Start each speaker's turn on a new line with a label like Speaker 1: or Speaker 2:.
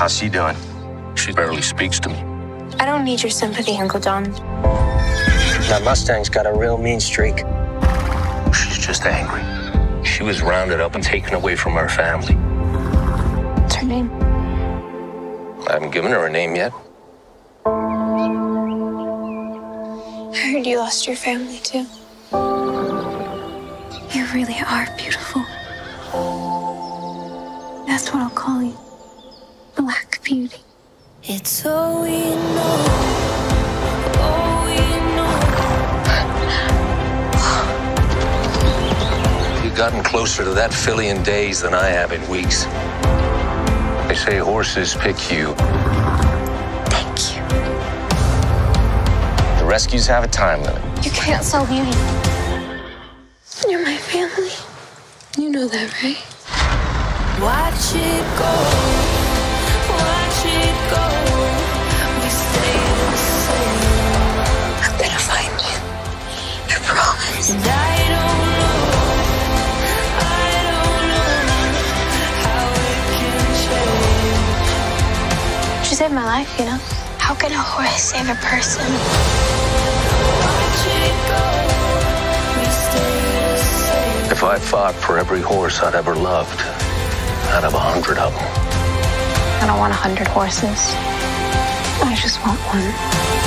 Speaker 1: How's she doing?
Speaker 2: She barely speaks to me.
Speaker 3: I don't need your sympathy, Uncle John.
Speaker 4: That Mustang's got a real mean streak.
Speaker 2: She's just angry. She was rounded up and taken away from her family.
Speaker 3: What's her name?
Speaker 2: I haven't given her a name yet.
Speaker 3: I heard you lost your family too. You really are beautiful. That's what I'll call you. Black Beauty.
Speaker 5: It's all we know. All we know.
Speaker 2: You've gotten closer to that filly in days than I have in weeks. They say horses pick you.
Speaker 3: Thank you.
Speaker 1: The rescues have a time limit.
Speaker 3: You can't sell beauty. You're my family. You know that, right?
Speaker 5: Watch it go.
Speaker 3: She saved my life, you know? How can a horse save a person?
Speaker 5: Watch it go. We stay the same.
Speaker 2: If I fought for every horse I'd ever loved, I'd have a hundred of them.
Speaker 3: I don't want a hundred horses. I just want one.